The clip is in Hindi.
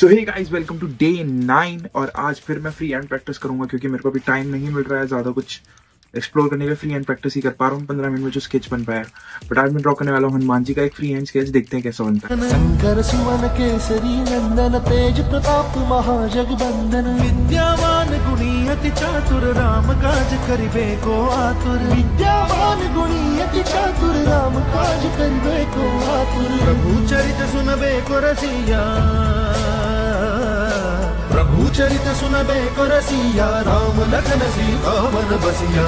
So hey guys welcome to day nine और आज फिर मैं फ्री एंड प्रैक्टिस करूँगा क्योंकि मेरे को अभी टाइम नहीं मिल रहा है, ज़्यादा कुछ एक्सप्लोर करने का फ्री एंड प्रैक्टिस ही कर पा रहा हूँ। पंद्रह मिनट में जो स्केच बन पाया बट आज मैं ड्रॉ करने वाला हूँ हनुमान जी का एक फ्री हैंड स्केच देखते हैं कैसा बनता है। नंदन, तेज प्रताप, महाजगबंदन। विद्यावान, गुणी, अति चातुर, राम काज को आतुर। विद्यावान, गुणी, अति चातुर, राम काज को आतुर। प्रभु चरित को रसिया। प्रभु चरित सुनबे को रसिया राम लखन सीता मन बसिया।